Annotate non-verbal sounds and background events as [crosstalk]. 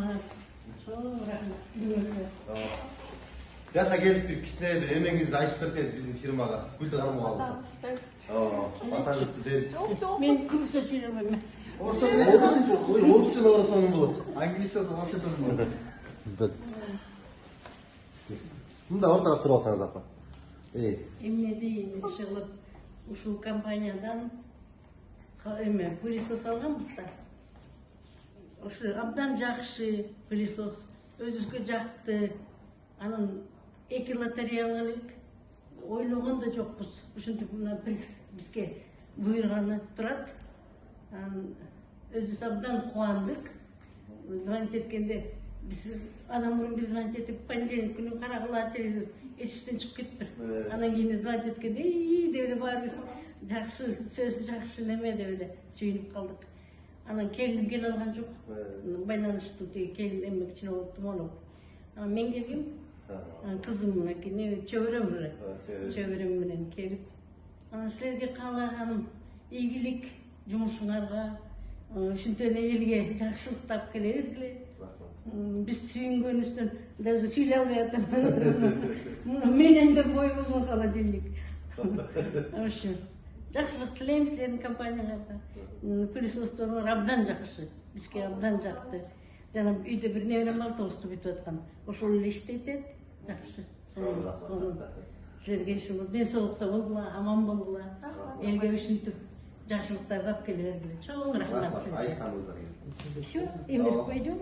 рахмат чоң рахмат Бияқа келіп бір кішкене бір емеңізді айтып берсеңіз біздің фирмаға гүлді қармауға алсақ. Атаңыз студент. мен кыргызча сүйлөбөйм Орысша Ой, орысша да орысша болады. Английский вообще тоже можно. Мында ортаға тұрып алсаңыз апа. Эмне дейин иши кылып ушул компаниядан эме пылесос алганбыз да ошо абдан жакшы пылесос өзүбүзгө жакты анан эки лотерея алган элек ойлогон да жокпуз ушинтип мына приз бизге буйруганы турат анан өзүбүз абдан кубандык звонить эткенде биз андан мурун бир звонить этип понедельник күнү карагыла телевизор эсибизден чыгып кетиптир анан кийин звонить эткенде ии деп эле баарыбыз жакшы сөзү жакшы неме деп эле сүйүнүп калдык анан келиним келе алган жок. Э. байланыштуу тиги келин эме кичине болуп тумалап анан мен келгем кызым мынакей чөбөрөм чөбөрөм. менен келип. Анан силерге каалаганым ийгилик жумушуңарга ушинтип эле элге жакшылык таап келе бергиле биз сүйүнгөнүбүздөн даже сүйлөй албай атам. [laughs] Менен де бою узун холодильник ошо. Жакшылык тилейм силердин компанияңарга М, пылесосторуңар абдан жакшы бизге абдан жакты жана үйдө бир неберем бар тоосту бүтүп аткан ошол эле иштей этет жакшы сону сону силерге иншалла ден соолукта болгула аман болгула элге ушинтип жакшылыктарды алып келе бергиле чоң рахмат силерге все эми пойдем.